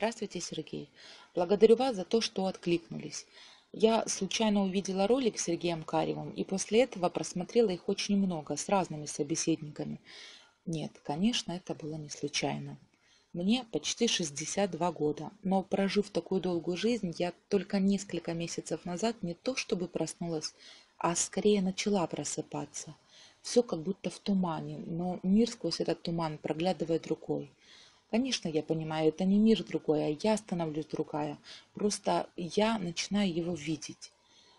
Здравствуйте, Сергей. Благодарю вас за то, что откликнулись. Я случайно увидела ролик с Сергеем Каревым и после этого просмотрела их очень много с разными собеседниками. Нет, конечно, это было не случайно. Мне почти 62 года, но прожив такую долгую жизнь, я только несколько месяцев назад не то чтобы проснулась, а скорее начала просыпаться. Все как будто в тумане, но мир сквозь этот туман проглядывает рукой. Конечно, я понимаю, это не мир другой, а я становлюсь другая. Просто я начинаю его видеть.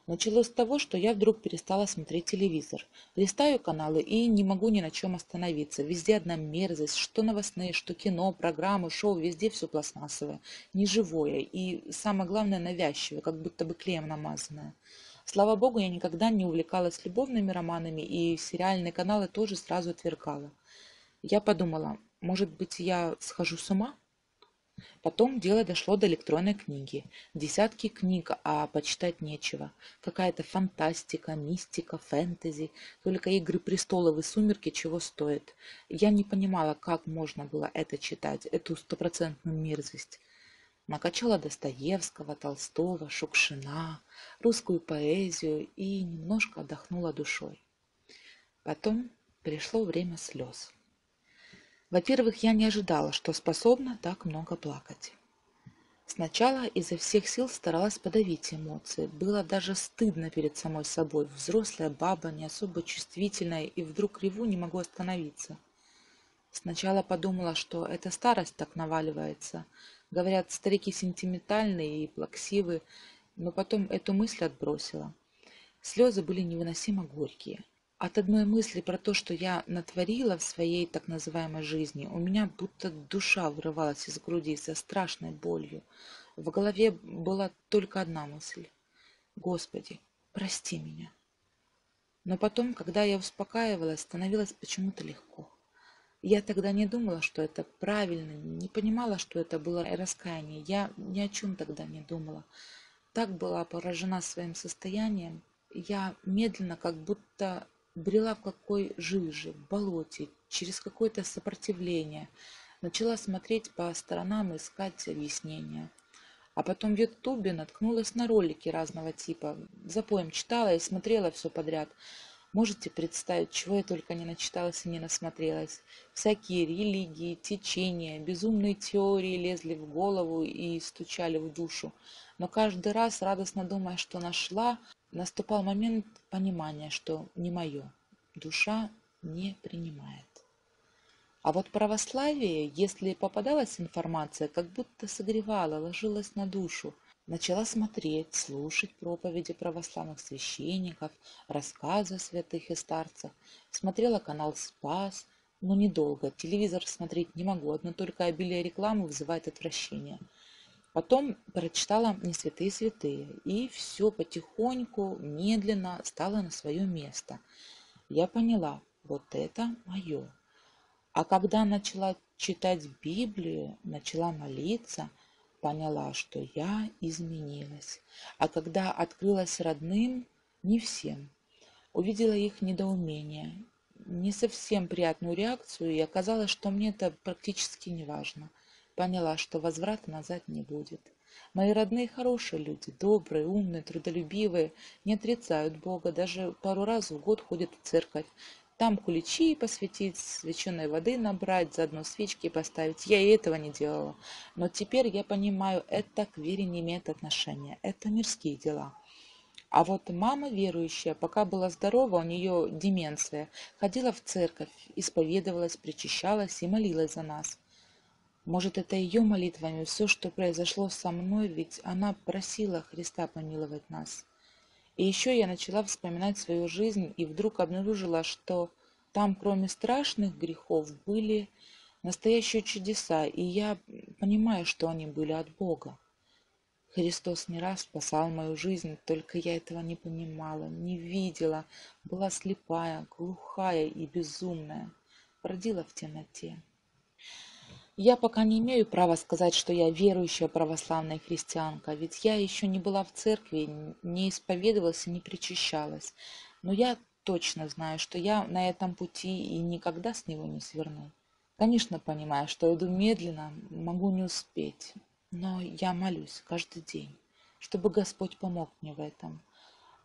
Началось с того, что я вдруг перестала смотреть телевизор. Листаю каналы и не могу ни на чем остановиться. Везде одна мерзость, что новостные, что кино, программы, шоу, везде все пластмассовое, неживое и, самое главное, навязчивое, как будто бы клеем намазанное. Слава богу, я никогда не увлекалась любовными романами и сериальные каналы тоже сразу отвергала. Я подумала, может быть, я схожу с ума? Потом дело дошло до электронной книги. Десятки книг, а почитать нечего. Какая-то фантастика, мистика, фэнтези. Только «Игры престолов» и «Сумерки» чего стоят. Я не понимала, как можно было это читать, эту стопроцентную мерзость. Накачала Достоевского, Толстого, Шукшина, русскую поэзию и немножко отдохнула душой. Потом пришло время слез. Во-первых, я не ожидала, что способна так много плакать. Сначала изо всех сил старалась подавить эмоции. Было даже стыдно перед самой собой. Взрослая баба, не особо чувствительная, и вдруг реву не могу остановиться. Сначала подумала, что эта старость так наваливается. Говорят, старики сентиментальные и плаксивы, но потом эту мысль отбросила. Слезы были невыносимо горькие. От одной мысли про то, что я натворила в своей так называемой жизни, у меня будто душа вырывалась из груди со страшной болью. В голове была только одна мысль. «Господи, прости меня». Но потом, когда я успокаивалась, становилось почему-то легко. Я тогда не думала, что это правильно, не понимала, что это было раскаяние. Я ни о чем тогда не думала. Так была поражена своим состоянием. Я медленно, как будто брела в какой жиже, в болоте, через какое-то сопротивление. Начала смотреть по сторонам и искать объяснения. А потом в Ютубе наткнулась на ролики разного типа. Запоем читала и смотрела все подряд. Можете представить, чего я только не начиталась и не насмотрелась. Всякие религии, течения, безумные теории лезли в голову и стучали в душу. Но каждый раз, радостно думая, что нашла, наступал момент понимания, что не мое, душа не принимает. А вот православие, если попадалась информация, как будто согревала, ложилась на душу. Начала смотреть, слушать проповеди православных священников, рассказы святых и старцах. Смотрела канал «Спас», но недолго. Телевизор смотреть не могу, одно только обилие рекламы вызывает отвращение – Потом прочитала «Не святые святые», и все потихоньку, медленно стало на свое место. Я поняла, вот это мое. А когда начала читать Библию, начала молиться, поняла, что я изменилась. А когда открылась родным, не всем, увидела их недоумение, не совсем приятную реакцию, и оказалось, что мне это практически не важно – Поняла, что возврата назад не будет. Мои родные хорошие люди, добрые, умные, трудолюбивые, не отрицают Бога, даже пару раз в год ходят в церковь. Там куличи посвятить, священной воды набрать, заодно свечки поставить. Я и этого не делала. Но теперь я понимаю, это к вере не имеет отношения. Это мирские дела. А вот мама верующая, пока была здорова, у нее деменция, ходила в церковь, исповедовалась, причащалась и молилась за нас. Может, это ее молитвами все, что произошло со мной, ведь она просила Христа помиловать нас. И еще я начала вспоминать свою жизнь и вдруг обнаружила, что там, кроме страшных грехов, были настоящие чудеса, и я понимаю, что они были от Бога. Христос не раз спасал мою жизнь, только я этого не понимала, не видела, была слепая, глухая и безумная, бродила в темноте. Я пока не имею права сказать, что я верующая православная христианка, ведь я еще не была в церкви, не исповедовалась и не причащалась. Но я точно знаю, что я на этом пути и никогда с него не сверну. Конечно, понимаю, что иду медленно, могу не успеть. Но я молюсь каждый день, чтобы Господь помог мне в этом.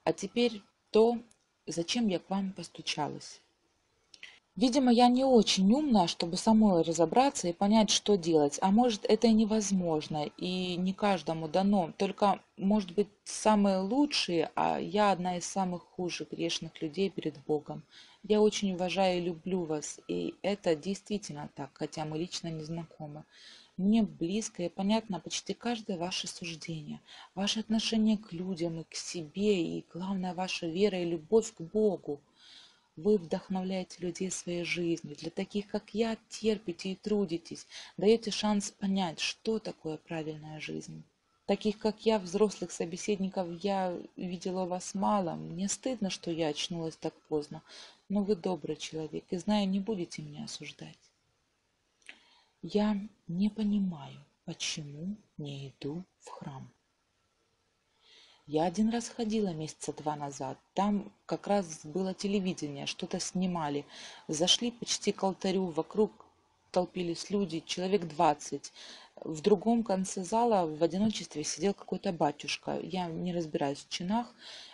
А теперь то, зачем я к вам постучалась. Видимо, я не очень умна, чтобы самой разобраться и понять, что делать. А может, это и невозможно, и не каждому дано. Только, может быть, самые лучшие, а я одна из самых худших грешных людей перед Богом. Я очень уважаю и люблю вас, и это действительно так, хотя мы лично не знакомы. Мне близко и понятно почти каждое ваше суждение, ваше отношение к людям и к себе, и, главное, ваша вера и любовь к Богу. Вы вдохновляете людей своей жизнью. Для таких, как я, терпите и трудитесь, даете шанс понять, что такое правильная жизнь. Таких, как я, взрослых собеседников, я видела вас мало. Мне стыдно, что я очнулась так поздно. Но вы добрый человек, и знаю, не будете меня осуждать. Я не понимаю, почему не иду в храм. Я один раз ходила месяца два назад. Там как раз было телевидение, что-то снимали. Зашли почти к алтарю, вокруг толпились люди, человек двадцать. В другом конце зала в одиночестве сидел какой-то батюшка. Я не разбираюсь в чинах.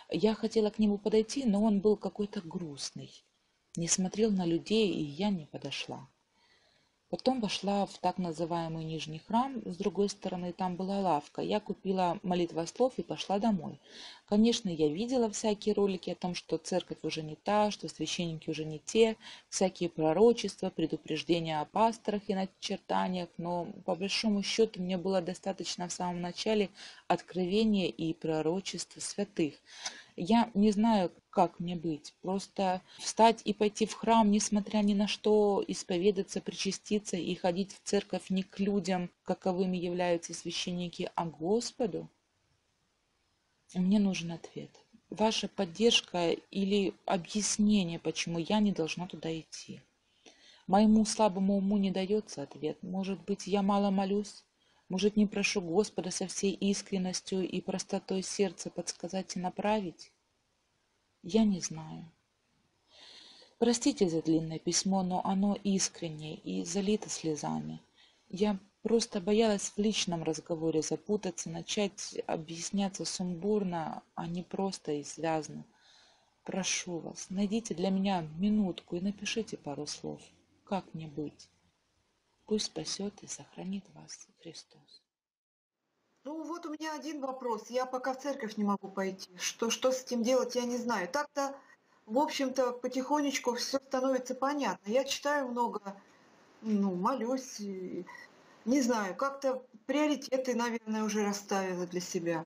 Я хотела к нему подойти, но он был какой-то грустный. Не смотрел на людей, и я не подошла. Потом вошла в так называемый нижний храм, с другой стороны там была лавка. Я купила молитвослов и пошла домой. Конечно, я видела всякие ролики о том, что церковь уже не та, что священники уже не те, всякие пророчества, предупреждения о пасторах и начертаниях, но по большому счету мне было достаточно в самом начале откровения и пророчества святых. Я не знаю, как мне быть. Просто встать и пойти в храм, несмотря ни на что, исповедаться, причаститься и ходить в церковь не к людям, каковыми являются священники, а Господу? Мне нужен ответ. Ваша поддержка или объяснение, почему я не должна туда идти. Моему слабому уму не дается ответ. Может быть, я мало молюсь? Может, не прошу Господа со всей искренностью и простотой сердца подсказать и направить? Я не знаю. Простите за длинное письмо, но оно искреннее и залито слезами. Я просто боялась в личном разговоре запутаться, начать объясняться сумбурно, а не просто и связно. Прошу вас, найдите для меня минутку и напишите пару слов. Как мне быть? Пусть спасет и сохранит вас Христос. Ну вот у меня один вопрос. Я пока в церковь не могу пойти. Что, что с этим делать, я не знаю. Так-то, в общем-то, потихонечку все становится понятно. Я читаю много, ну, молюсь. И, не знаю, как-то приоритеты, наверное, уже расставила для себя.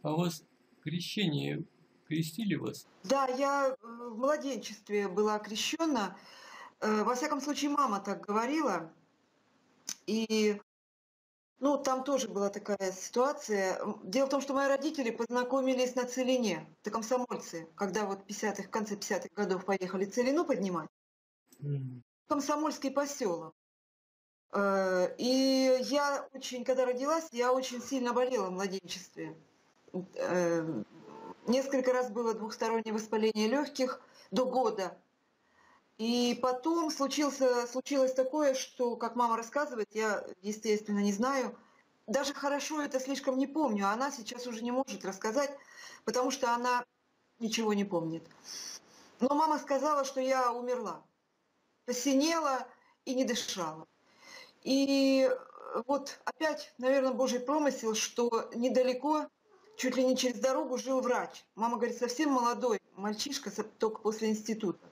А у вас крещение крестили вас? Да, я э, в младенчестве была крещена. Э, во всяком случае, мама так говорила. И ну, там тоже была такая ситуация. Дело в том, что мои родители познакомились на Целине, это комсомольцы, когда вот 50-х, в конце 50-х годов поехали Целину поднимать. Mm. Комсомольский поселок. Э, и я очень, когда родилась, я очень сильно болела в младенчестве. Э, несколько раз было двухстороннее воспаление легких до года. И потом случился, случилось такое, что, как мама рассказывает, я, естественно, не знаю, даже хорошо это слишком не помню, а она сейчас уже не может рассказать, потому что она ничего не помнит. Но мама сказала, что я умерла, посинела и не дышала. И вот опять, наверное, Божий промысел, что недалеко, чуть ли не через дорогу жил врач. Мама говорит, совсем молодой мальчишка, только после института.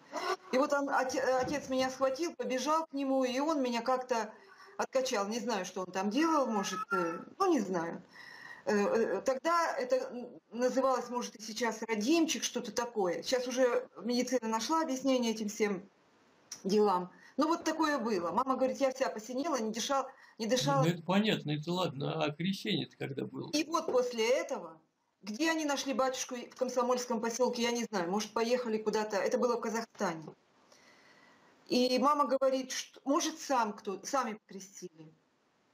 И вот он, отец меня схватил, побежал к нему, и он меня как-то откачал. Не знаю, что он там делал, может, э, ну не знаю. Э, э, тогда это называлось, может, и сейчас родимчик, что-то такое. Сейчас уже медицина нашла объяснение этим всем делам. Ну вот такое было. Мама говорит, я вся посинела, не дышала. Не дышала. Ну это понятно, это ладно. А крещение-то когда было? И вот после этого где они нашли батюшку в комсомольском поселке, я не знаю. Может, поехали куда-то. Это было в Казахстане. И мама говорит, что может сам кто, сами покрестили.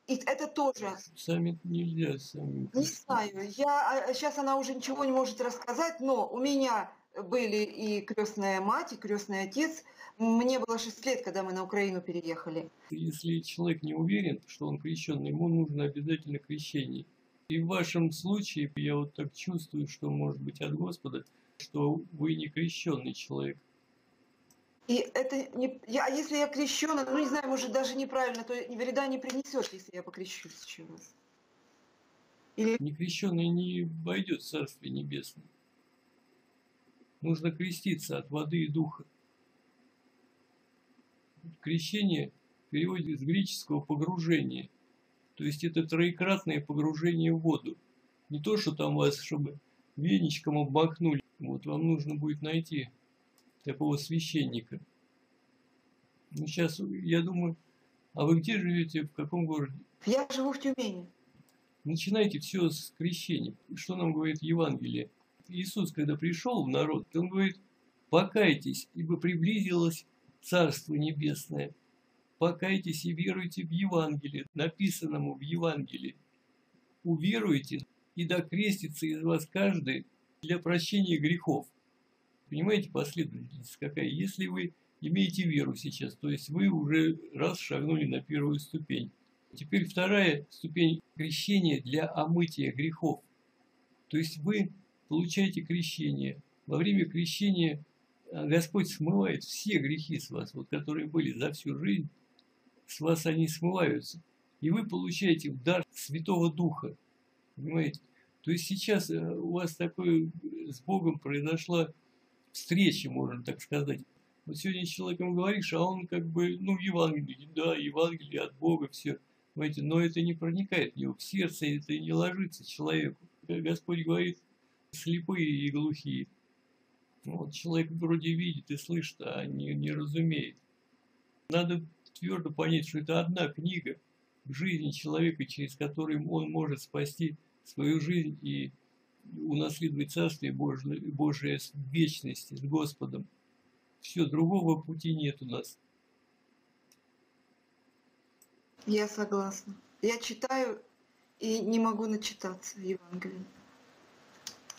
И это тоже. Сами нельзя, сами. Не знаю. Я, сейчас а, она уже ничего не может рассказать, но у меня были и крестная мать, и крестный отец. Мне было 6 лет, когда мы на Украину переехали. Если человек не уверен, что он крещенный, ему нужно обязательно крещение. И в вашем случае я вот так чувствую, что может быть от Господа, что вы не крещенный человек. И это не... Я, а если я крещена, ну не знаю, может даже неправильно, то вреда не принесет, если я покрещусь раз. Или... Некрещенный не войдет в Царствие Небесное. Нужно креститься от воды и духа. Крещение переводит с греческого погружение. То есть это троекратное погружение в воду. Не то, что там вас, чтобы веничком обмакнули. Вот вам нужно будет найти такого священника. Ну, сейчас, я думаю, а вы где живете, в каком городе? Я живу в Тюмени. Начинайте все с крещения. Что нам говорит Евангелие? Иисус, когда пришел в народ, он говорит, покайтесь, ибо приблизилось Царство Небесное. Покайтесь и веруйте в Евангелие, написанному в Евангелии. Уверуйте, и докрестится из вас каждый для прощения грехов. Понимаете последовательность какая? Если вы имеете веру сейчас, то есть вы уже раз шагнули на первую ступень. Теперь вторая ступень крещения для омытия грехов. То есть вы получаете крещение. Во время крещения а, Господь смывает все грехи с вас, вот, которые были за всю жизнь, с вас они смываются. И вы получаете в дар Святого Духа. Понимаете? То есть сейчас э, у вас такое с Богом произошла встреча, можно так сказать. Вот сегодня с человеком говоришь, а он как бы, ну, Евангелие, да, Евангелие от Бога, все. Понимаете, но это не проникает в него, в сердце это не ложится человеку. Господь говорит, слепые и глухие. Вот человек вроде видит и слышит, а не, не разумеет. Надо твердо понять, что это одна книга в жизни человека, через которую он может спасти свою жизнь и унаследовать Царствие Божие, Божие в вечности с Господом. Все, другого пути нет у нас. Я согласна. Я читаю и не могу начитаться в Евангелии.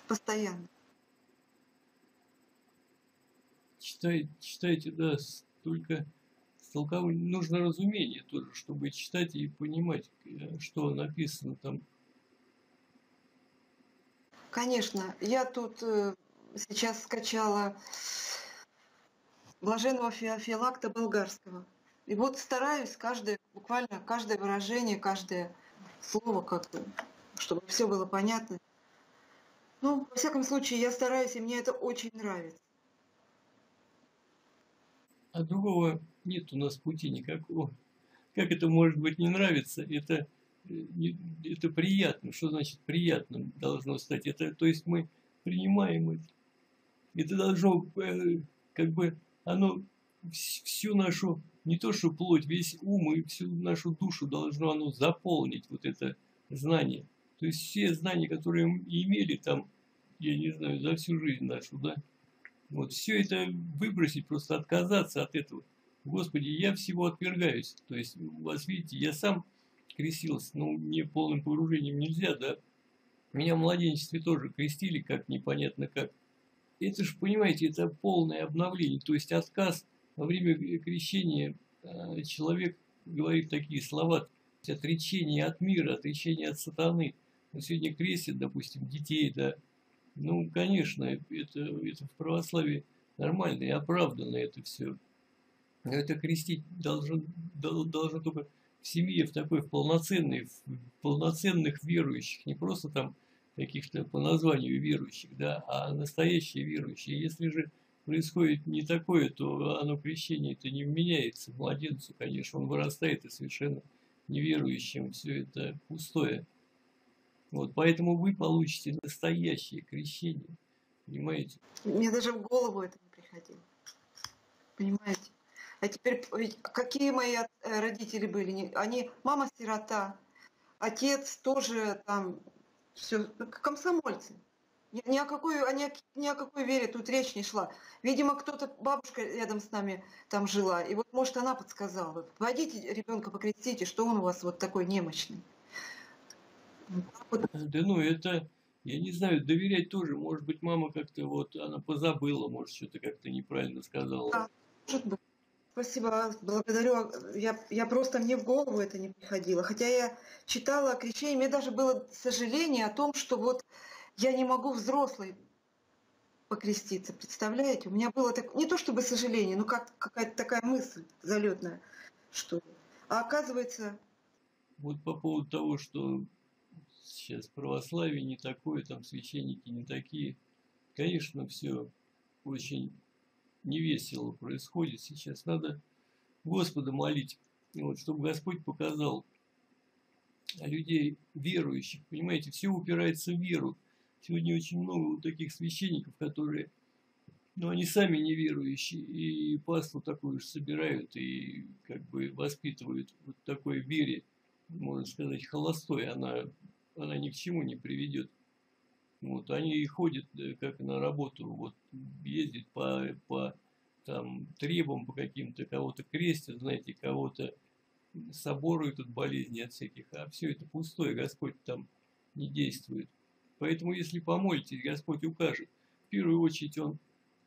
Постоянно. Читайте, читайте, да, только толкование. Нужно разумение тоже, чтобы читать и понимать, э, что написано там. Конечно, я тут э, сейчас скачала блаженного Феофилакта болгарского. И вот стараюсь каждое, буквально каждое выражение, каждое слово как-то, чтобы все было понятно. Ну, во всяком случае, я стараюсь, и мне это очень нравится. А другого нет у нас пути никакого. Как это может быть не нравится? Это, э, это приятно. Что значит приятно должно стать? Это, то есть мы принимаем это. Это должно, э, как бы, оно всю нашу не то что плоть, весь ум и всю нашу душу должно оно заполнить, вот это знание. То есть все знания, которые мы имели там, я не знаю, за всю жизнь нашу, да, вот все это выбросить, просто отказаться от этого. Господи, я всего отвергаюсь. То есть, у вас, видите, я сам крестился, но мне полным погружением нельзя, да. Меня в младенчестве тоже крестили, как непонятно как. Это же, понимаете, это полное обновление, то есть отказ – во время крещения э, человек говорит такие слова, отречение от мира, отречение от сатаны. Он сегодня крестит, допустим, детей, да. Ну, конечно, это, это в православии нормально и оправданно это все. Это крестить должен, должен только в семье, в такой в полноценной, в полноценных верующих, не просто там каких-то по названию верующих, да, а настоящие верующие. Если же происходит не такое, то оно крещение это не вменяется младенцу, конечно, он вырастает и совершенно неверующим, все это пустое. Вот, поэтому вы получите настоящее крещение, понимаете? Мне даже в голову это не приходило, понимаете? А теперь, какие мои э, родители были? Они, мама сирота, отец тоже там, все, комсомольцы. Ни о какой, о, ни, ни о какой вере тут речь не шла. Видимо, кто-то, бабушка рядом с нами там жила, и вот, может, она подсказала. Пойдите ребенка покрестите, что он у вас вот такой немощный. Вот. Да ну, это, Я не знаю, доверять тоже. Может быть, мама как-то вот, она позабыла, может, что-то как-то неправильно сказала. Да, может быть. Спасибо, благодарю. Я, я просто, мне в голову это не приходило. Хотя я читала крещение, мне даже было сожаление о том, что вот я не могу взрослый покреститься, представляете? У меня было так, не то чтобы сожаление, но как какая-то такая мысль залетная, что ли. А оказывается, Вот по поводу того, что сейчас православие не такое, там священники не такие. Конечно, все очень невесело происходит сейчас. Надо Господа молить, вот, чтобы Господь показал людей верующих. Понимаете, все упирается в веру. Сегодня очень много вот таких священников, которые, ну, они сами неверующие, и паству такую же собирают, и как бы воспитывают вот такой вере, можно сказать, холостой. Она, она ни к чему не приведет. Вот, они и ходят как на работу, вот, ездят по, по там, требам по каким-то, кого-то крестят, знаете, кого-то соборуют от болезней, от всяких, а все это пустое, Господь там не действует. Поэтому, если помолитесь, Господь укажет. В первую очередь, Он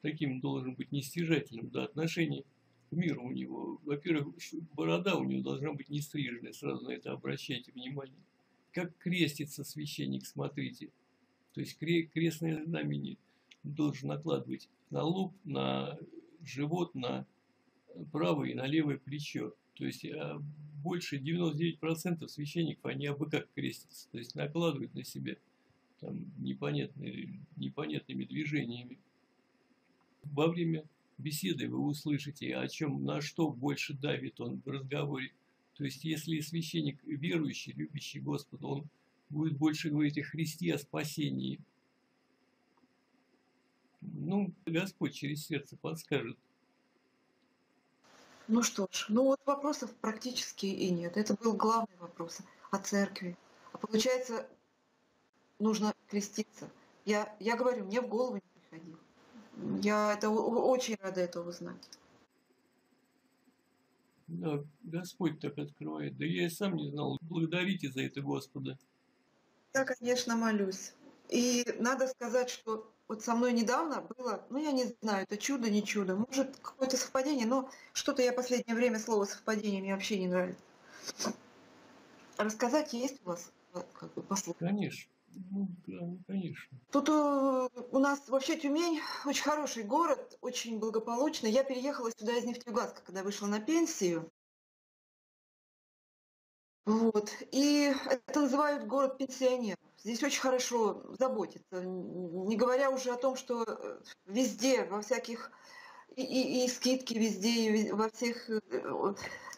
таким должен быть нестяжательным до отношений к миру у него. Во-первых, борода у него должна быть не стриженная, сразу на это обращайте внимание. Как крестится священник, смотрите. То есть кре- крестное знамение должен накладывать на лоб, на живот, на правое и на левое плечо. То есть а, больше 99% священников, они абы как крестятся. То есть накладывают на себя там непонятные, непонятными движениями. Во время беседы вы услышите, о чем, на что больше давит он в разговоре. То есть, если священник верующий, любящий Господа, он будет больше говорить о Христе, о спасении. Ну, Господь через сердце подскажет. ну что ж, ну вот вопросов практически и нет. Это был главный вопрос о церкви. А получается, нужно креститься. Я, я говорю, мне в голову не приходило. Я это очень рада это узнать. Да, Господь так открывает. Да я и сам не знал. Благодарите за это Господа. Я, конечно, молюсь. И надо сказать, что вот со мной недавно было, ну, я не знаю, это чудо, не чудо, может, какое-то совпадение, но что-то я последнее время слово совпадение мне вообще не нравится. Рассказать есть у вас, вот, как бы, послушать? Конечно. Ну, да, ну, конечно. Тут э, у нас вообще Тюмень очень хороший город, очень благополучный. Я переехала сюда из Нефтеюганска, когда вышла на пенсию. Вот. И это называют город пенсионеров. Здесь очень хорошо заботятся. Не говоря уже о том, что э, везде, во всяких и, и- и скидки везде, и во всех э,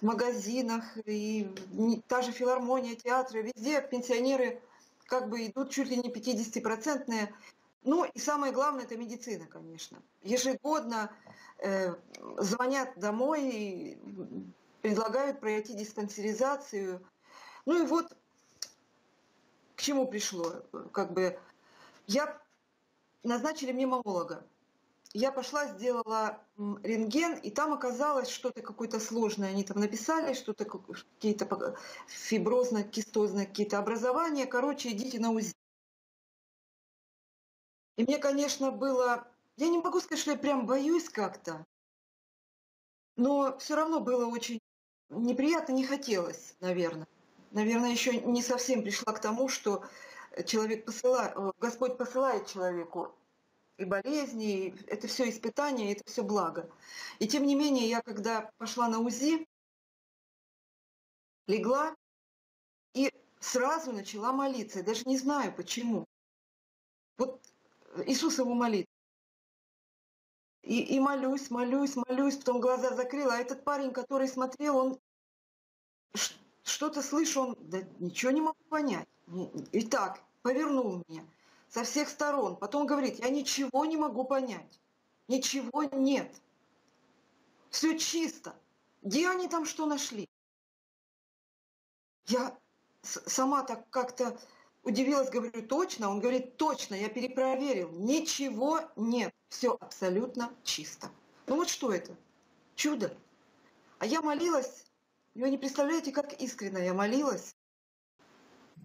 магазинах, и та же филармония, театры, везде пенсионеры как бы идут чуть ли не 50-процентные. Ну и самое главное, это медицина, конечно. Ежегодно э, звонят домой и предлагают пройти диспансеризацию. Ну и вот к чему пришло. Как бы я назначили мне мамолога. Я пошла, сделала рентген, и там оказалось что-то какое-то сложное. Они там написали, что-то как- какие-то пок- фиброзно-кистозные какие-то образования. Короче, идите на УЗИ. И мне, конечно, было... Я не могу сказать, что я прям боюсь как-то, но все равно было очень неприятно, не хотелось, наверное. Наверное, еще не совсем пришла к тому, что человек посылает, Господь посылает человеку и болезни, и это все испытания, это все благо. И тем не менее, я когда пошла на УЗИ, легла и сразу начала молиться. Я даже не знаю почему. Вот Иисусову молитву. И, и молюсь, молюсь, молюсь, потом глаза закрыла. А этот парень, который смотрел, он что-то слышу, он да, ничего не могу понять. И так, повернул меня со всех сторон. Потом говорит, я ничего не могу понять. Ничего нет. Все чисто. Где они там что нашли? Я сама так как-то удивилась, говорю, точно? Он говорит, точно, я перепроверил. Ничего нет. Все абсолютно чисто. Ну вот что это? Чудо. А я молилась, вы не представляете, как искренне я молилась.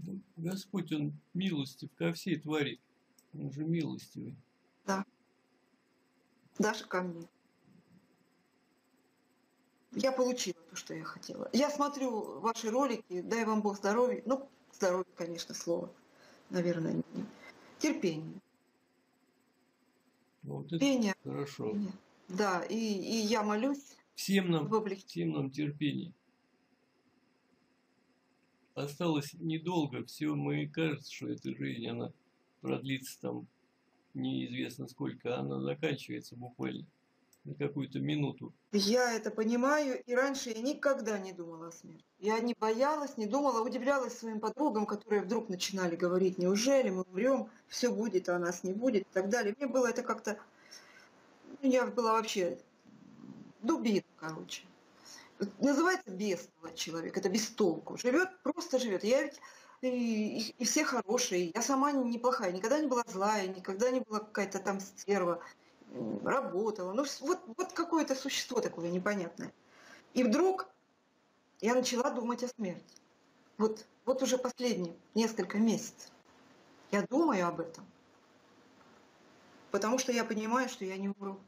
Ну, Господь, Он милостив ко всей твари. Он же милостивый. Да. Даже ко мне. Я получила то, что я хотела. Я смотрю ваши ролики, дай вам Бог здоровья. Ну, здоровье, конечно, слово. Наверное, не. терпение. Вот Терпение. хорошо. Да, и, и я молюсь Всем нам, всем нам терпение. Осталось недолго, все, мы кажется, что эта жизнь, она продлится там неизвестно сколько, она заканчивается буквально на какую-то минуту. Я это понимаю, и раньше я никогда не думала о смерти. Я не боялась, не думала, удивлялась своим подругам, которые вдруг начинали говорить, неужели мы умрем, все будет, а нас не будет и так далее. Мне было это как-то... ну, Я была вообще дубина, короче. Называется бестолочь человек, это без толку. Живет, просто живет. Я ведь и, и- и все хорошие. Я сама неплохая, никогда не была злая, никогда не была какая-то там стерва. Работала. Ну, вот, вот какое-то существо такое непонятное. И вдруг я начала думать о смерти. Вот, вот уже последние несколько месяцев. Я думаю об этом. Потому что я понимаю, что я не умру.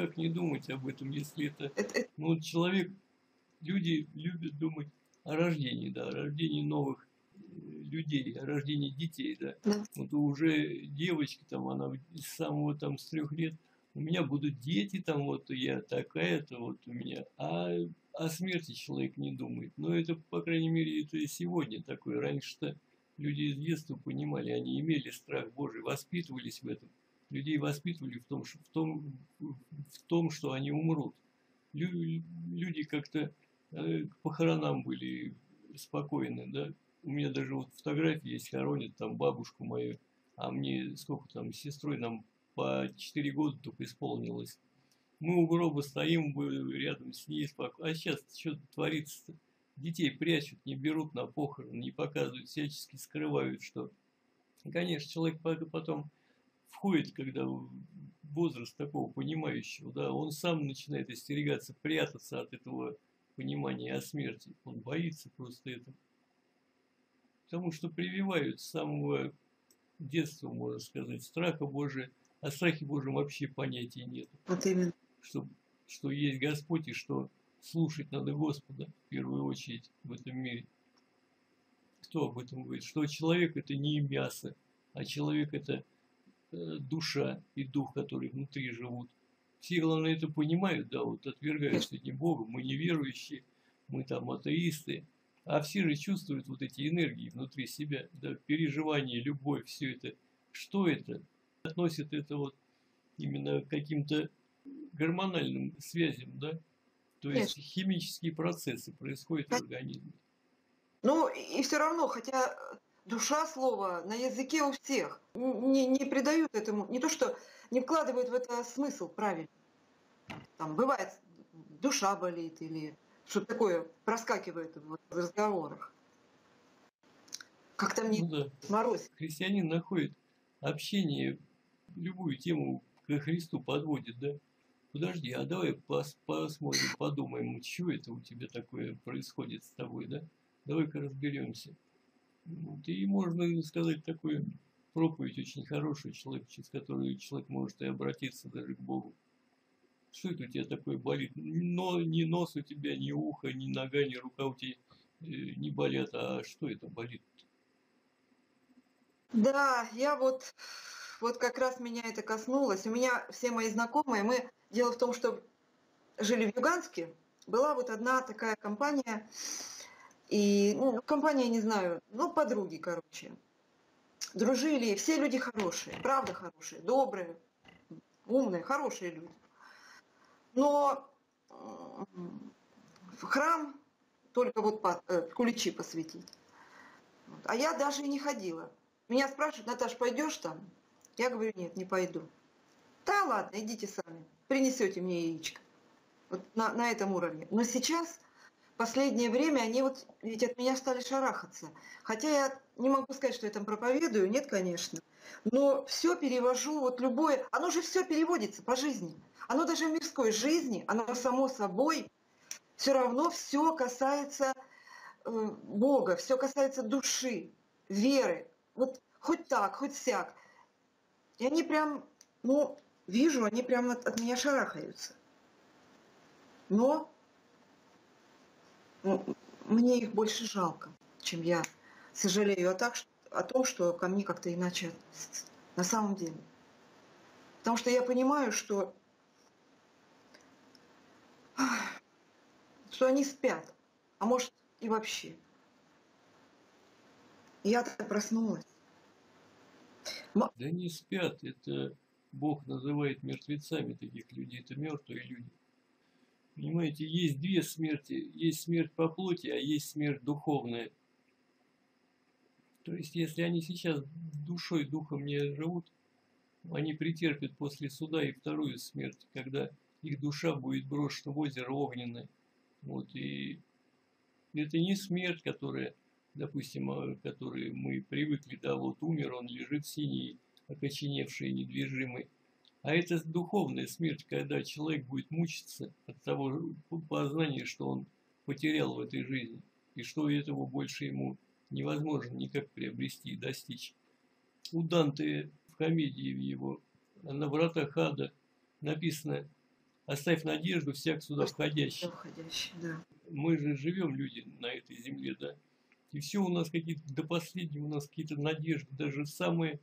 Как не думать об этом, если это Ну, вот человек, люди любят думать о рождении, да, о рождении новых э, людей, о рождении детей, да. Да. Вот уже девочка там, она с самого там с трех лет, у меня будут дети там, вот я такая-то, вот у меня, а о смерти человек не думает. Но это, по крайней мере, это и сегодня такое. Раньше-то люди из детства понимали, они имели страх Божий, воспитывались в этом. Людей воспитывали в том, в том, в том, что они умрут лю- люди как-то э, к похоронам были спокойны, да. У меня даже вот фотографии есть, хоронят там бабушку мою, а мне сколько там, с сестрой нам по 4 года только исполнилось. Мы у гроба стоим рядом с ней спокойно. А сейчас что творится-то? Детей прячут, не берут на похороны, не показывают, всячески скрывают, что... Конечно, человек по- потом входит, когда возраст такого понимающего, да, он сам начинает остерегаться, прятаться от этого понимания о смерти. Он боится просто этого. Потому что прививают с самого детства, можно сказать, страха Божия. О страхе Божьем вообще понятия нет. вот именно. Что, что есть Господь и что слушать надо Господа в первую очередь в этом мире. Кто об этом говорит? Что человек это не мясо, а человек это душа и дух, которые внутри живут. Все, главное, это понимают, да, вот отвергают сегодня Бога, мы неверующие, мы там атеисты, а все же чувствуют вот эти энергии внутри себя, да, переживания, любовь, все это. Что это? Относят это вот именно к каким-то гормональным связям, да? То есть химические процессы происходят в организме. Ну, и все равно, хотя душа слова на языке у всех, не, не придают этому, не то что не вкладывают в это смысл правильно. Там бывает, душа болит или что-то такое проскакивает в разговорах. Как-то мне Ну да. мороз. Христианин находит общение, любую тему к Христу подводит, да? Подожди, а давай пос- посмотрим, подумаем, что это у тебя такое происходит с тобой, да? Давай-ка разберемся. Вот, и можно сказать такую проповедь очень хорошую человек, через которую человек может и обратиться даже к Богу. Что это у тебя такое болит? Но, ни нос у тебя, ни ухо, ни нога, ни рука у тебя э, не болят, а что это болит? Да, я вот, вот как раз меня это коснулось. У меня все мои знакомые, мы, дело в том, что жили в Юганске, была вот одна такая компания, и, ну, компания, не знаю, ну, подруги, короче. Дружили, все люди хорошие, правда хорошие, добрые, умные, хорошие люди. Но в храм только вот по- э, куличи посвятить. А я даже и не ходила. Меня спрашивают, Наташ, пойдешь там? Я говорю, нет, не пойду. Да ладно, идите сами, принесете мне яичко. Вот на, на этом уровне. Но сейчас, последнее время, они вот ведь от меня стали шарахаться. Хотя я не могу сказать, что я там проповедую, нет, конечно. Но все перевожу, вот любое, оно же все переводится по жизни. Оно даже в мирской жизни, оно само собой Все равно все касается э, Бога, все касается души, веры. Вот хоть так, хоть сяк. И они прям, ну, вижу, они прям от, от меня шарахаются. Но мне их больше жалко, чем я сожалею о, так, о том, что ко мне как-то иначе на самом деле. Потому что я понимаю, что, что они спят, а может и вообще. Я-то проснулась. Да не спят, это Бог называет мертвецами таких людей, это мертвые люди. Понимаете, есть две смерти. Есть смерть по плоти, а есть смерть духовная. То есть, если они сейчас душой, духом не живут, они претерпят после суда и вторую смерть, когда их душа будет брошена в озеро огненное. Вот, и это не смерть, которая, допустим, а, которой мы привыкли, да, вот умер, он лежит синий, окоченевший, недвижимый. А это духовная смерть, когда человек будет мучиться от того познания, что он потерял в этой жизни, и что этого больше ему невозможно никак приобрести и достичь. У Данте в комедии в его на вратах ада написано «Оставь надежду всяк сюда входящий». входящий да. Мы же живем, люди, на этой земле, да, и все у нас какие-то, до последнего у нас какие-то надежды, даже самые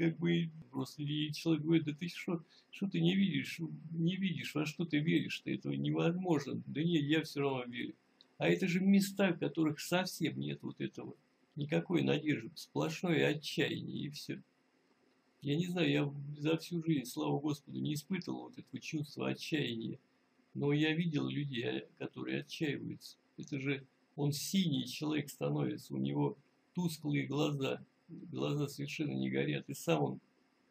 как бы просто и человек говорит, да ты что, что ты не видишь, не видишь, во что ты веришь, ты этого невозможно. Да нет, я все равно верю. А это же места, в которых совсем нет вот этого, никакой надежды, сплошное отчаяние и все. Я не знаю, я за всю жизнь, слава Господу, не испытывал вот этого чувства отчаяния. Но я видел людей, которые отчаиваются. Это же он синий человек становится, у него тусклые глаза, глаза совершенно не горят, и сам он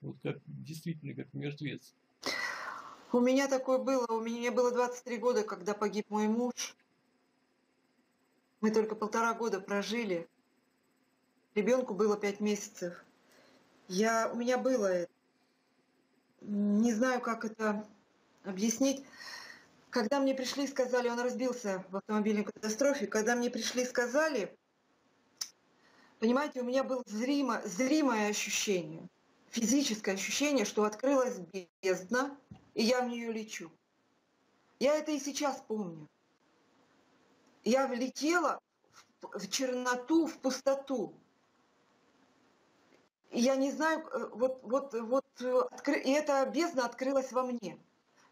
вот как действительно как мертвец. У меня такое было, у меня было 23 года, когда погиб мой муж. Мы только полтора года прожили. Ребенку было пять месяцев. Я, у меня было это. Не знаю, как это объяснить. Когда мне пришли и сказали, он разбился в автомобильной катастрофе, когда мне пришли и сказали, Понимаете, у меня было зримо, зримое ощущение, физическое ощущение, что открылась бездна, и я в нее лечу. Я это и сейчас помню. Я влетела в черноту, в пустоту. я не знаю, э, вот, вот, вот, откры... и эта бездна открылась во мне.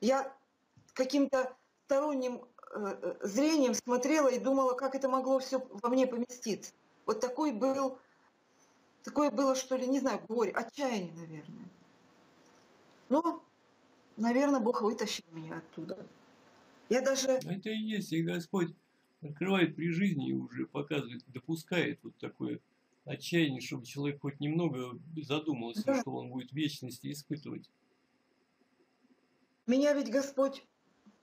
Я каким-то сторонним э, э, зрением смотрела и думала, как это могло все во мне поместиться. Вот такой был, такое было, что ли, не знаю, горе, отчаяние, наверное. Но, наверное, Бог вытащил меня оттуда. Я даже... Это и есть, и Господь открывает при жизни и уже показывает, допускает вот такое отчаяние, чтобы человек хоть немного задумался, да. что он будет в вечности испытывать. Меня ведь Господь,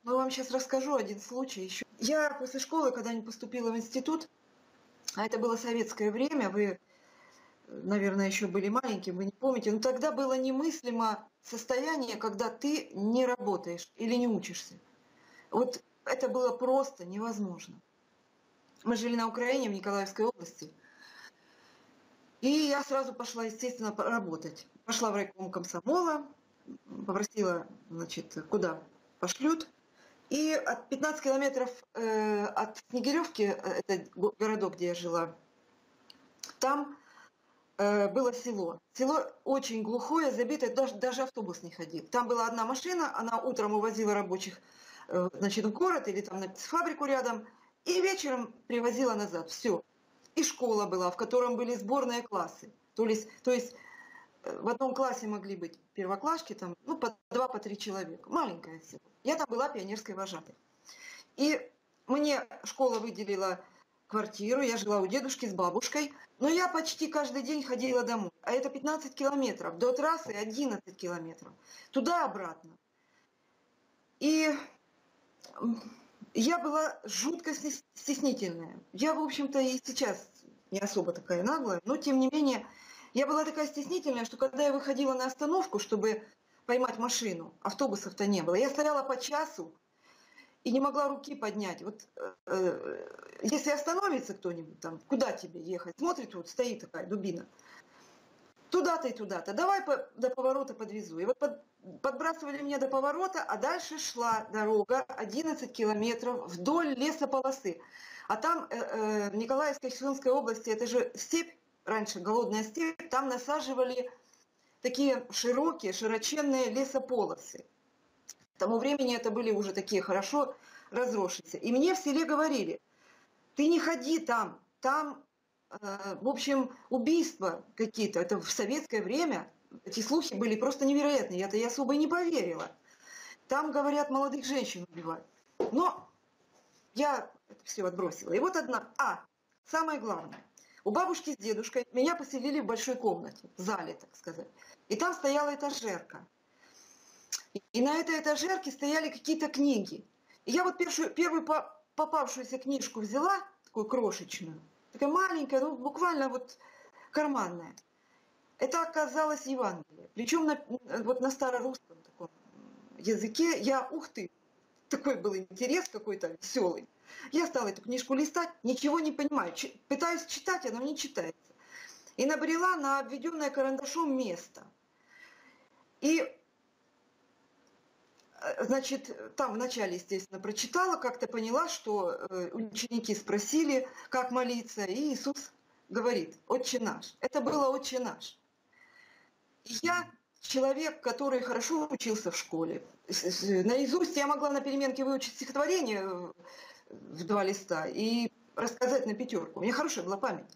ну вам сейчас расскажу один случай еще. Я после школы, когда не поступила в институт, а это было советское время, вы, наверное, еще были маленьким, вы не помните, но тогда было немыслимо состояние, когда ты не работаешь или не учишься. Вот это было просто невозможно. Мы жили на Украине, в Николаевской области. И я сразу пошла, естественно, работать. Пошла в райком комсомола, попросила, значит, куда пошлют. И от 15 километров э, от Снегиревки, э, это городок, где я жила, там э, было село. Село очень глухое, забитое, даже, даже автобус не ходил. Там была одна машина, она утром увозила рабочих э, значит, в город или там на фабрику рядом, и вечером привозила назад. Все. И школа была, в котором были сборные классы. То есть, то есть э, в одном классе могли быть первоклашки, там, ну, по два, по три человека. Маленькое село. Я там была пионерской вожатой. И мне школа выделила квартиру, я жила у дедушки с бабушкой, но я почти каждый день ходила домой. А это 15 километров, до трассы 11 километров, туда-обратно. И я была жутко стеснительная. Я, в общем-то, и сейчас не особо такая наглая, но тем не менее, я была такая стеснительная, что когда я выходила на остановку, чтобы поймать машину. Автобусов-то не было. Я стояла по часу и не могла руки поднять. Вот э, если остановится кто-нибудь там, куда тебе ехать? Смотрит, вот стоит такая дубина. Туда-то и туда-то. Давай по, до поворота подвезу. И вот под, подбрасывали меня до поворота, а дальше шла дорога 11 километров вдоль лесополосы. А там э, э, в Николаевской Херсонской области, это же степь, раньше голодная степь, там насаживали такие широкие, широченные лесополосы. К тому времени это были уже такие хорошо разросшиеся. И мне в селе говорили, ты не ходи там, там, э, в общем, убийства какие-то. Это в советское время эти слухи были просто невероятные. Я-то и особо и не поверила. Там, говорят, молодых женщин убивают. Но я это все отбросила. И вот одна. А, самое главное. У бабушки с дедушкой меня поселили в большой комнате, в зале, так сказать. И там стояла этажерка. И на этой этажерке стояли какие-то книги. И я вот первую, первую попавшуюся книжку взяла, такую крошечную, такая маленькая, ну буквально вот карманная. Это оказалось Евангелие. Причем на, вот на старорусском таком языке я, ух ты, такой был интерес какой-то веселый. Я стала эту книжку листать, ничего не понимаю. Ч- пытаюсь читать, оно не читается. И набрела на обведенное карандашом место. И Э, значит, там вначале, естественно, прочитала, как-то поняла, что э, ученики спросили, как молиться, и Иисус говорит, «Отче наш». Это было «Отче наш». я человек, который хорошо учился в школе. Наизусть я могла на переменке выучить стихотворение в два листа и рассказать на пятерку. У меня хорошая была память.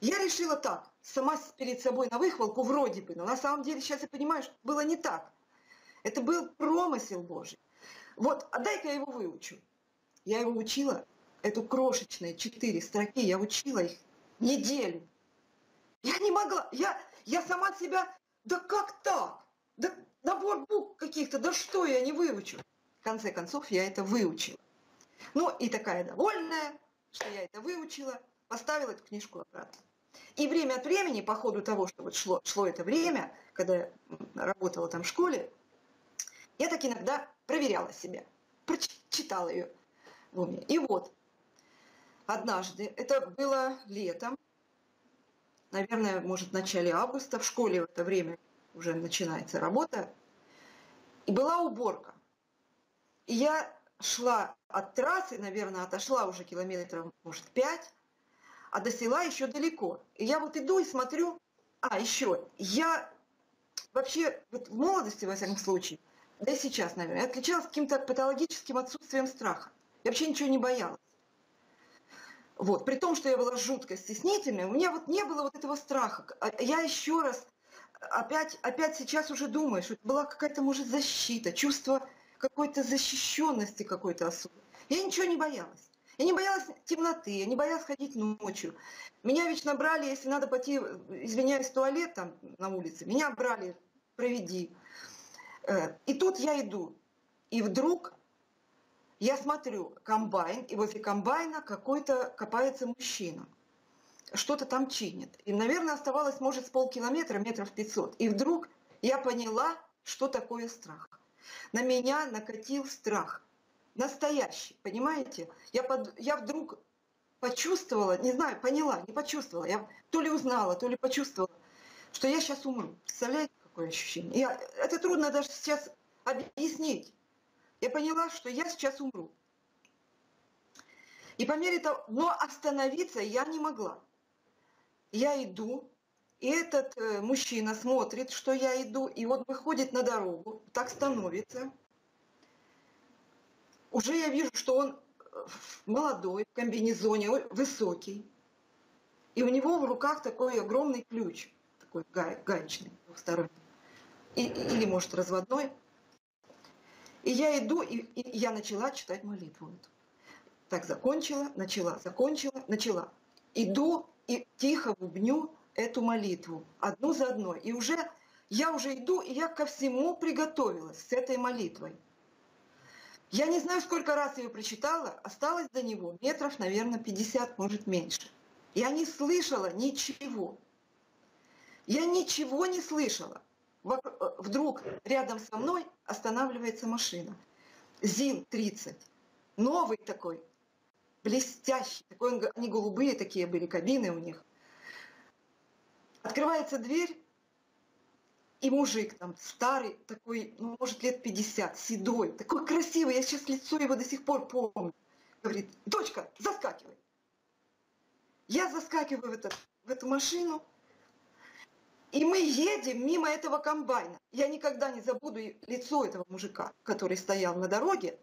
Я решила так, сама перед собой на выхвалку вроде бы, но на самом деле сейчас я понимаю, что было не так. Это был промысел Божий. Вот, а дай-ка я его выучу. Я его учила, эту крошечные четыре строки, я учила их неделю. Я не могла, я, я сама себя, да как так? Да набор букв каких-то, да что я не выучу? В конце концов, я это выучила. Ну и такая довольная, что я это выучила, поставила эту книжку обратно. И время от времени, по ходу того, что вот шло, шло это время, когда я работала там в школе, я так иногда проверяла себя, прочитала ее в уме. И вот, однажды, это было летом, наверное, может, в начале августа, в школе в это время уже начинается работа, и была уборка. И я шла от трассы, наверное, отошла уже километров, может, пять, а до села еще далеко. И я вот иду и смотрю, а, еще, я вообще, вот в молодости, во всяком случае, да и сейчас, наверное, отличалась каким-то патологическим отсутствием страха. Я вообще ничего не боялась. Вот. При том, что я была жутко стеснительной, у меня вот не было вот этого страха. А я еще раз, опять, опять сейчас уже думаю, что это была какая-то, может, защита, чувство какой-то защищенности какой-то особой. Я ничего не боялась. Я не боялась темноты, я не боялась ходить ночью. Меня вечно брали, если надо пойти, извиняюсь, в туалет там на улице, меня брали, проведи. Э, и тут я иду, и вдруг я смотрю комбайн, и возле комбайна какой-то копается мужчина. Что-то там чинит. И, наверное, оставалось, может, с полкилометра, метров 500. И вдруг я поняла, что такое страх. На меня накатил страх. Настоящий, понимаете? Я, под, я вдруг почувствовала, не знаю, поняла, не почувствовала. Я то ли узнала, то ли почувствовала, что я сейчас умру. Представляете? такое ощущение. Я, это трудно даже сейчас объяснить. Я поняла, что я сейчас умру. И по мере того, но остановиться я не могла. Я иду, и этот э, мужчина смотрит, что я иду, и вот выходит на дорогу, так становится. Уже я вижу, что он э, молодой, в комбинезоне, высокий. И у него в руках такой огромный ключ, такой гаечный, двухсторонний и, или, может, разводной. И я иду, и, и я начала читать молитву. Так, закончила, начала, закончила, начала. Иду и тихо бубню эту молитву, одну за одной. И уже, я уже иду, и я ко всему приготовилась с этой молитвой. Я не знаю, сколько раз ее прочитала, осталось до него метров, наверное, 50, может, меньше. Я не слышала ничего. Я ничего не слышала. Э, вдруг рядом со мной останавливается машина. ЗИЛ-30. новый такой, блестящий, такой, он- они голубые такие были, кабины у них. Открывается дверь, и мужик там старый, такой, ну, может, лет 50, седой, такой красивый, я сейчас лицо его до сих пор помню. Говорит, дочка, заскакивай. Я заскакиваю в, этот, в эту машину, и мы едем мимо этого комбайна. Я никогда не забуду лицо этого мужика, который стоял на дороге.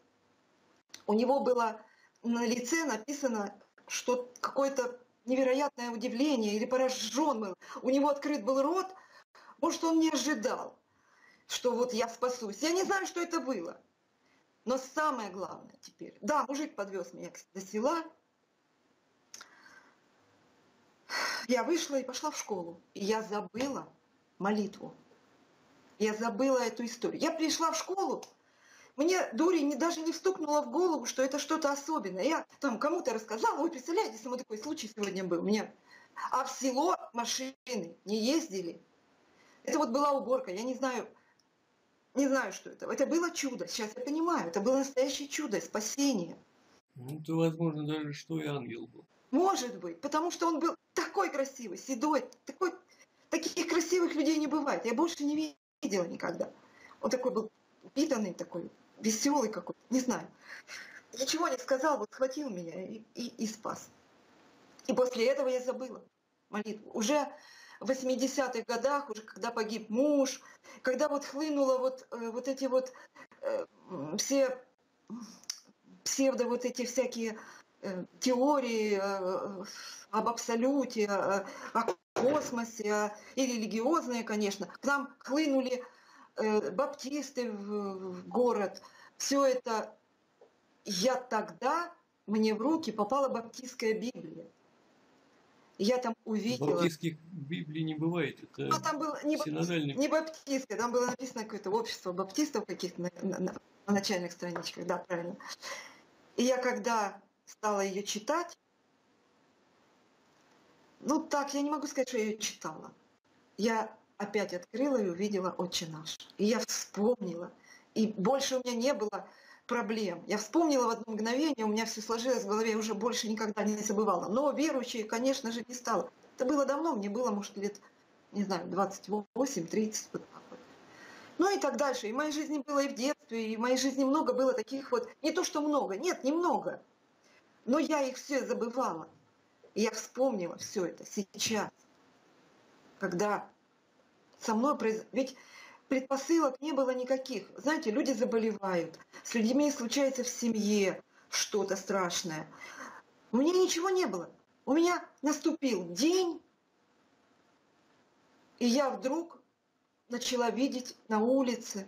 У него было на лице написано, что какое-то невероятное удивление или поражен был. У него открыт был рот, может, он не ожидал, что вот я спасусь. Я не знаю, что это было. Но самое главное теперь, да, мужик подвез меня до села, я вышла и пошла в школу. И я забыла молитву. Я забыла эту историю. Я пришла в школу, мне дури не, даже не встукнуло в голову, что это что-то особенное. Я там кому-то рассказала, ой, представляете, со мной такой случай сегодня был. Мне... А в село машины не ездили. Это вот была уборка, я не знаю, не знаю, что это. Это было чудо, сейчас я понимаю, это было настоящее чудо, спасение. Ну, то, возможно, даже что и ангел был. Может быть, потому что он был такой красивый, седой, такой, таких красивых людей не бывает. Я больше не видела никогда. Он такой был упитанный, такой веселый какой-то, не знаю. Ничего не сказал, вот схватил меня и, и, и спас. И после этого я забыла молитву. Уже в 80-х годах, уже когда погиб муж, когда вот хлынуло вот, э, вот эти вот э, все псевдо вот эти всякие э, теории э, об абсолюте, э, о космосе, о, и религиозные, конечно, к нам хлынули э, баптисты в, город. Все это я тогда, мне в руки попала баптистская Библия. Я там увидела... Баптистских Библий не бывает. Это ну, там было не, синодальный... не баптистская, там было написано какое-то общество баптистов каких-то на, на, на, на начальных страничках, да, правильно. И я когда стала ее читать, ну так, я не могу сказать, что я ее читала. Я опять открыла и увидела «Отче наш». И я вспомнила. И больше у меня не было проблем. Я вспомнила в одно мгновение, у меня все сложилось в голове, я уже больше никогда не забывала. Но верующие, конечно же, не стала. Это было давно, мне было, может, лет, не знаю, 28-30, вот так вот. Ну и так дальше. И в моей жизни было и в детстве, и в моей жизни много было таких вот, не то что много, нет, немного. Но я их все забывала. И я вспомнила все это сейчас, когда со мной произошло... Ведь предпосылок не было никаких. Знаете, люди заболевают, с людьми случается в семье что-то страшное. У меня ничего не было. У меня наступил день, и я вдруг начала видеть на улице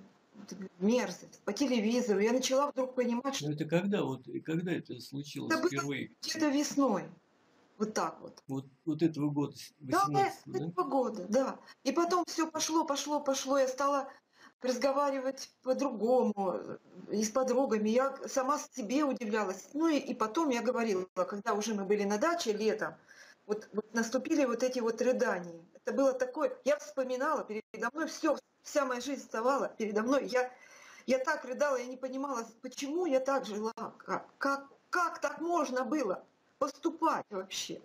мерзость по телевизору. Я начала вдруг понимать, что... Но это когда вот, когда это случилось это впервые? Где-то весной. Вот так вот. Вот, вот этого года, 18 да, да? этого года, да. И потом все пошло, пошло, пошло. Я стала разговаривать по-другому и с подругами. Я сама себе удивлялась. Ну и, и потом я говорила, когда уже мы были на даче летом, вот, вот наступили вот эти вот рыдания. Это было такое, я вспоминала, передо мной все, вся моя жизнь вставала передо мной. Я, я так рыдала, я не понимала, почему я так жила, как, как, как так можно было поступать вообще.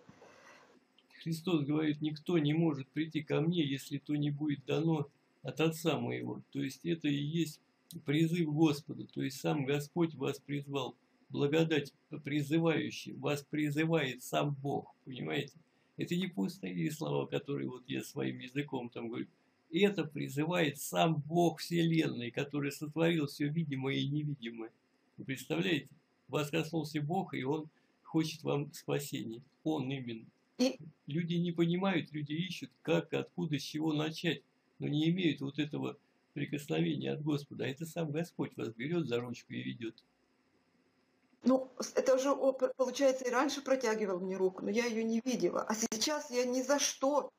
Христос говорит, никто не может прийти ко мне, если то не будет дано от Отца моего. То есть это и есть призыв Господа. То есть сам Господь вас призвал. Благодать призывающий вас призывает сам Бог. Понимаете? Это не пустые слова, которые вот я своим языком там говорю. Это призывает сам Бог Вселенной, который сотворил все видимое и невидимое. Вы представляете? Вас коснулся Бог, и Он хочет вам спасения. Он именно. И... Люди не понимают, люди ищут, как, откуда, с чего начать, но не имеют вот этого прикосновения от Господа. А это сам Господь вас берет за ручку и ведет. Ну, это уже, получается, и раньше протягивал мне руку, но я ее не видела. А сейчас я ни за что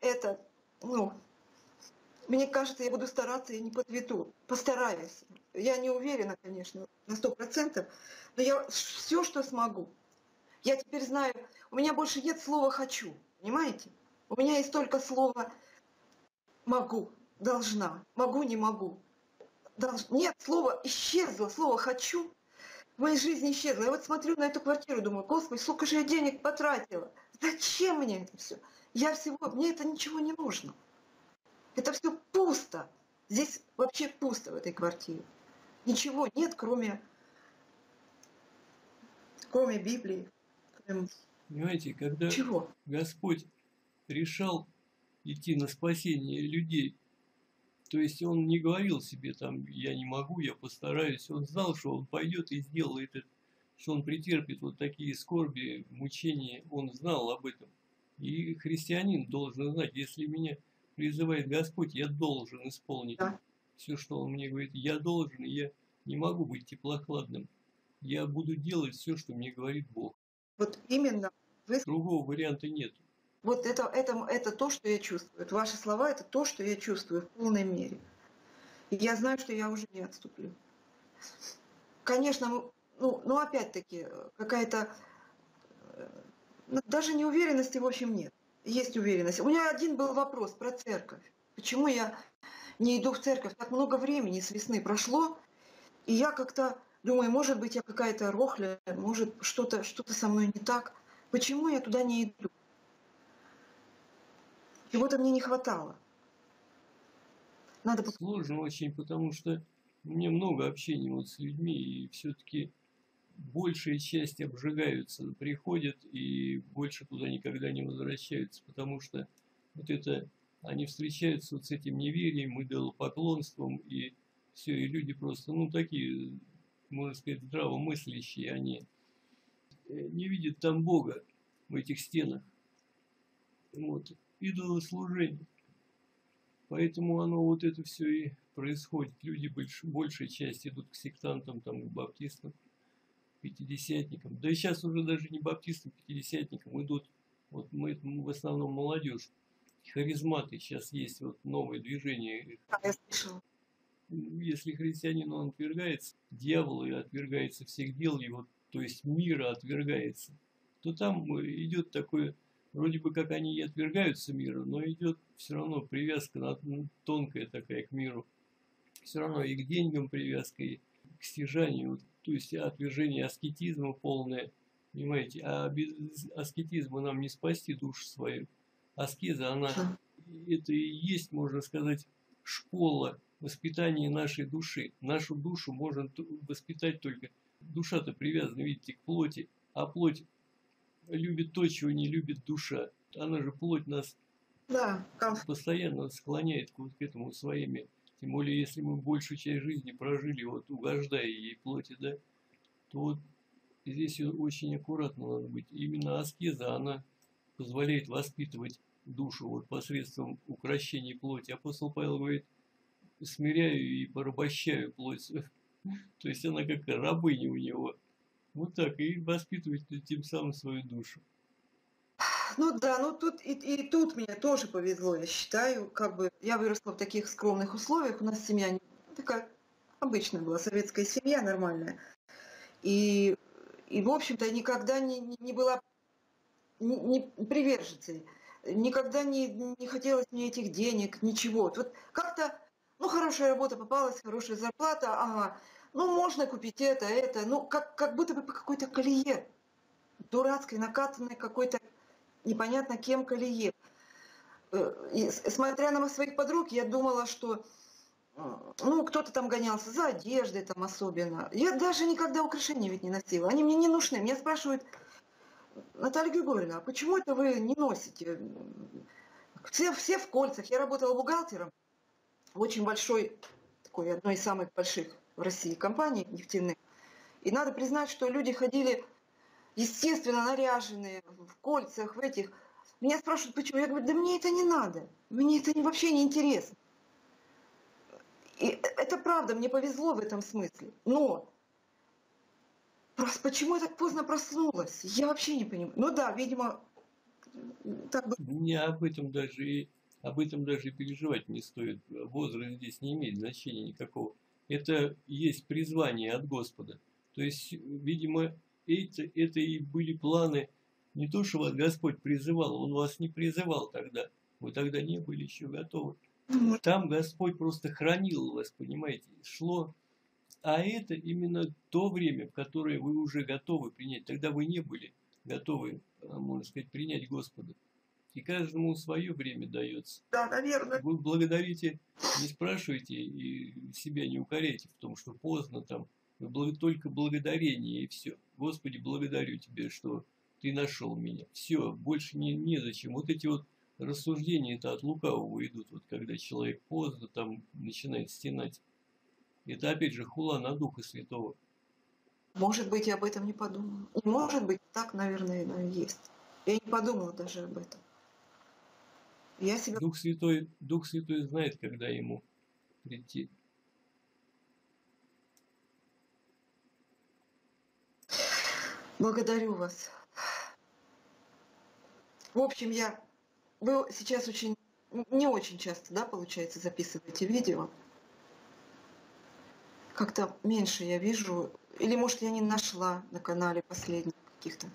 это, ну, мне кажется, я буду стараться, я не подведу. Постараюсь. Я не уверена, конечно, на сто процентов, но я все, что смогу. Я теперь знаю, у меня больше нет слова «хочу», понимаете? У меня есть только слово «могу», «должна», «могу», «не могу». Долж... Нет, слово исчезло, слово «хочу». в моей жизни исчезло. Я вот смотрю на эту квартиру, думаю, господи, сколько же я денег потратила. Зачем мне это все? Я всего, мне это ничего не нужно. Это все пусто. Здесь вообще пусто в этой квартире. Ничего нет, кроме, кроме Библии. Понимаете, когда Чего? Господь решал идти на спасение людей, то есть он не говорил себе там, я не могу, я постараюсь. Он знал, что он пойдет и сделает это, что он претерпит вот такие скорби, мучения. Он знал об этом. И христианин должен знать, если меня призывает Господь, я должен исполнить Да. все, что Он мне говорит. Я должен, я не могу быть теплохладным. Я буду делать все, что мне говорит Бог. Вот именно вы Другого варианта нет. Вот это, это, это то, что я чувствую. Вот Ваши слова – это то, что я чувствую в полной мере. И я знаю, что я уже не отступлю. Конечно, ну, ну, опять-таки, какая-то... э, ну, Даже неуверенности, в общем, нет. Есть уверенность. У меня один был вопрос про церковь. Почему я не иду в церковь? Так много времени с весны прошло, и я как-то думаю, может быть, я какая-то рохля, может, что-то что со мной не так. Почему я туда не иду? Чего-то мне не хватало. Надо. Сложно очень, потому что мне много общения вот с людьми, и все-таки большая часть обжигаются, приходят и больше туда никогда не возвращаются, потому что вот это, они встречаются вот с этим неверием, идолопоклонством, и все, и люди просто, ну, такие, можно сказать, здравомыслящие, они э, не видят там Бога в этих стенах. Вот, идолослужение. Поэтому оно вот это все и происходит. Люди больш, большая часть идут к сектантам, там, к баптистам, пятидесятникам. Да и сейчас уже даже не баптистам, пятидесятникам идут, вот мы, в основном молодежь, харизматы. Сейчас есть вот новое движение. Да, я слышала. Если христианин, он отвергается дьявола и отвергается всех дел его, то есть мира отвергается, то там идет такое вроде бы как они и отвергаются мира, но идет все равно привязка на- ну, тонкая такая к миру. Все равно и к деньгам привязка, и к стяжанию, то есть отвержение аскетизма полное, понимаете, а без аскетизма нам не спасти душу свою. Аскеза, она, это и есть, можно сказать, школа воспитания нашей души. Нашу душу можно воспитать только, душа-то привязана, видите, к плоти, а плоть любит то, чего не любит душа. Она же плоть нас Да, постоянно склоняет к, вот к этому своими. Тем более, если мы большую часть жизни прожили, вот угождая ей плоти, да, то вот здесь очень аккуратно надо быть. Именно аскеза, она позволяет воспитывать душу вот посредством укрощения плоти. Апостол Павел говорит, смиряю и порабощаю плоть. То есть она как рабыня у него. Вот так, и воспитывает тем самым свою душу. Ну да, ну тут и, и тут мне тоже повезло, я считаю, как бы я выросла в таких скромных условиях, у нас семья не- такая обычная была, советская семья нормальная. И, и в общем-то, никогда не- не была не, не приверженцей, никогда не, не хотелось мне этих денег, ничего. Вот как-то, ну, хорошая работа попалась, хорошая зарплата, ага, ну, можно купить это, это, ну, как, как будто бы по какой-то колее, дурацкой, накатанной какой-то непонятно кем колее. Э, И смотря на своих подруг, я думала, что м, ну, кто-то там гонялся за одеждой там особенно. Я даже никогда украшения ведь не носила. Они мне не нужны. Меня спрашивают, Наталья Григорьевна, а почему это вы не носите? Все, все в кольцах. Я работала бухгалтером в очень большой, такой одной из самых больших в России компаний нефтяных. И надо признать, что люди ходили естественно, наряженные, в кольцах, в этих. Меня спрашивают, почему. Я говорю, да мне это не надо. Мне это вообще не интересно. И это правда, мне повезло в этом смысле. Но просто почему я так поздно проснулась? Я вообще не понимаю. Ну да, видимо, так бы... Не об этом даже и об этом даже и переживать не стоит. Возраст здесь не имеет значения никакого. Это есть призвание от Господа. То есть, видимо, это, это и были планы не то, что вас Господь призывал, Он вас не призывал тогда. Вы тогда не были еще готовы. ну, Там Господь просто хранил вас, понимаете. Шло А это именно то время, в которое вы уже готовы принять. Тогда вы не были готовы, а, можно сказать, принять Господа. И каждому свое время дается. Да, наверное. Вы благодарите, не спрашивайте и себя не укоряйте в том, что поздно там. Только благодарение и все. Господи, благодарю Тебя, что Ты нашел меня. Все, больше не, незачем. Вот эти вот рассуждения это от лукавого идут, вот когда человек поздно там начинает стенать. Это опять же хула на Духа Святого. Может быть, я об этом не подумала. И может быть, так, наверное, и есть. Я не подумала даже об этом. Я себя Дух Святой, Дух Святой знает, когда ему прийти. благодарю вас. В общем, я... Вы сейчас очень... Не очень часто, да, получается, записываете видео. Как-то меньше я вижу. Или, может, я не нашла на канале последних каких-то.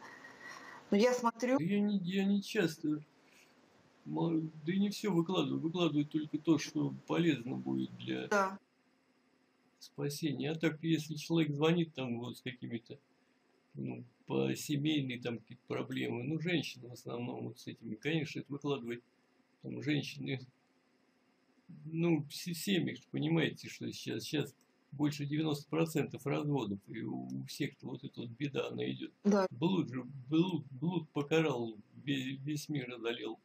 Но я смотрю... Я не, я не часто, да и не все выкладываю. Выкладываю только то, что полезно будет для Да, спасения. А так, если человек звонит там вот с какими-то ну, по семейные там какие-то проблемы, ну, женщины в основном вот с этими, конечно, это выкладывать там женщины, ну, все семьи, понимаете, что сейчас, сейчас больше 90% разводов, и у всех вот эта вот беда, она идет. да. Блуд же, блуд, блуд покарал, весь, весь мир одолел.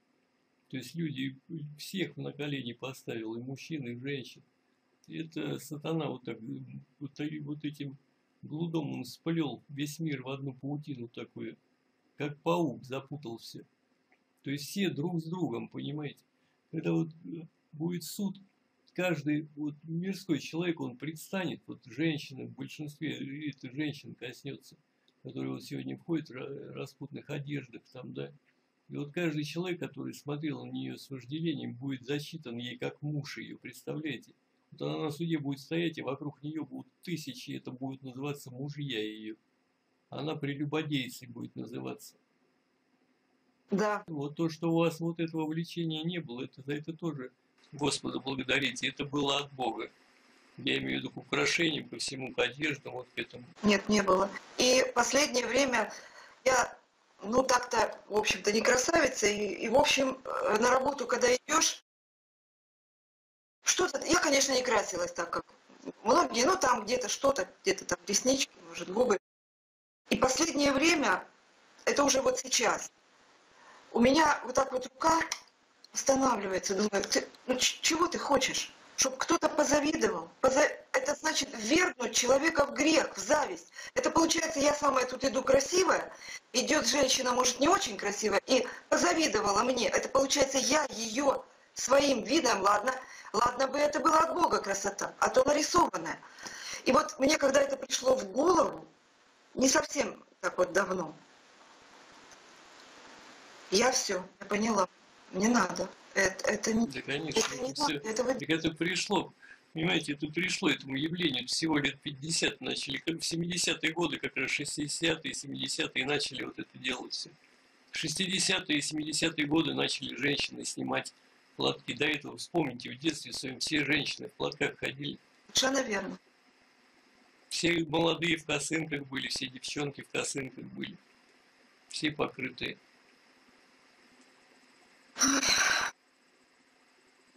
То есть люди всех на колени поставил, и мужчин, и женщин. Это сатана вот так, вот, вот этим блудом он сплел весь мир в одну паутину такую, как паук запутал все. То есть все друг с другом, понимаете? Когда вот э, будет суд, каждый вот мирской человек, он предстанет, вот женщины, в большинстве это женщин коснется, которые вот сегодня входят в ра- распутных одеждах там, да. И вот каждый человек, который смотрел на нее с вожделением, будет засчитан ей как муж ее, представляете? Вот она на суде будет стоять, и вокруг нее будут тысячи, это будет называться мужья ее. Она прелюбодейцей будет называться. Да, Вот то, что у вас вот этого влечения не было, это это тоже Господа благодарите. Это было от Бога. Я имею в виду к украшениям, ко всему, к одеждам, вот к этому. нет, не было. И последнее время я, ну так-то, в общем-то, не красавица. И, и, в общем, э, на работу, когда идешь, что-то... Я, конечно, не красилась так, как многие, ну там где-то что-то, где-то там реснички, может, губы. И последнее время, это уже вот сейчас, у меня вот так вот рука останавливается, думаю, ты, ну чего ты хочешь? Чтобы кто-то позавидовал. Поза- Это значит ввергнуть человека в грех, в зависть. Это получается, я самая тут иду красивая, идет женщина, может, не очень красивая, и позавидовала мне. Это получается, я ее своим видом, ладно, ладно бы это была от Бога красота, а то нарисованная. И вот мне, когда это пришло в голову, не совсем так вот давно, я все, я поняла, не надо. Это, это не, Да, конечно, это не это все. надо, Так это пришло, понимаете, это пришло этому явлению всего лет 50 начали, как в 70-е годы, как раз 60-е, 70-е начали вот это делать все. В 60-е и 70-е годы начали женщины снимать платки. До этого, вспомните, в детстве своем все женщины в платках ходили. совершенно верно. Все молодые в косынках были, все девчонки в косынках были. Все покрытые.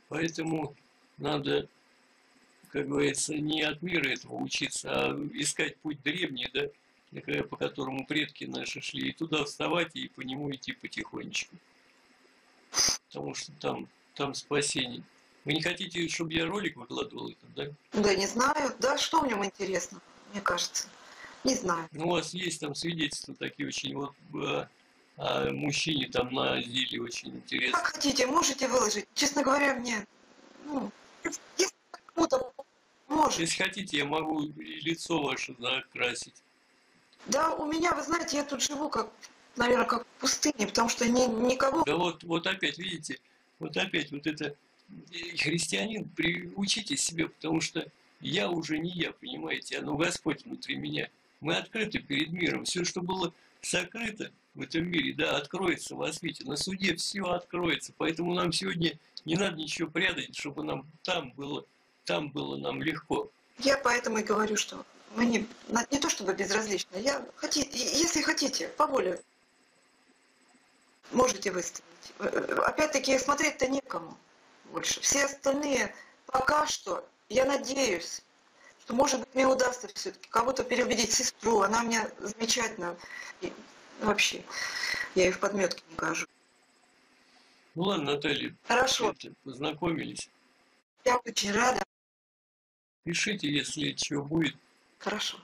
Поэтому надо, как говорится, не от мира этого учиться, а искать путь древний, да, такая, по которому предки наши шли, и туда вставать и по нему идти потихонечку. Потому что там, там спасение. Вы не хотите, чтобы я ролик выкладывал этот, да? Да не знаю, да, что в нем интересно, мне кажется. Не знаю. Ну, у вас есть там свидетельства такие очень вот о мужчине там на Зиле очень интересно. Как хотите, можете выложить. Честно говоря, мне, ну, если кому-то может. Если хотите, я могу и лицо ваше закрасить. Да, у меня, вы знаете, я тут живу как, наверное, как в пустыне, потому что ни, никого... Да вот, вот опять, видите, вот опять вот это э, христианин, приучите себе, потому что я уже не я, понимаете, а ну Господь внутри меня. Мы открыты перед миром. Все, что было сокрыто в этом мире, да, откроется во. На суде все откроется. Поэтому нам сегодня не надо ничего прятать, чтобы нам там было, там было нам легко. Я поэтому и говорю, что мы не, то чтобы безразлично, я хотите, если хотите, по воле можете выставить. Э, э, Опять-таки смотреть-то некому больше. Все остальные пока что, я надеюсь, что может быть мне удастся все-таки кого-то переубедить сестру, она мне замечательно вообще, я ей в подметке не кажу. Ну ладно, Наталья, Хорошо, познакомились. я очень рада. Пишите, если чего будет. Хорошо.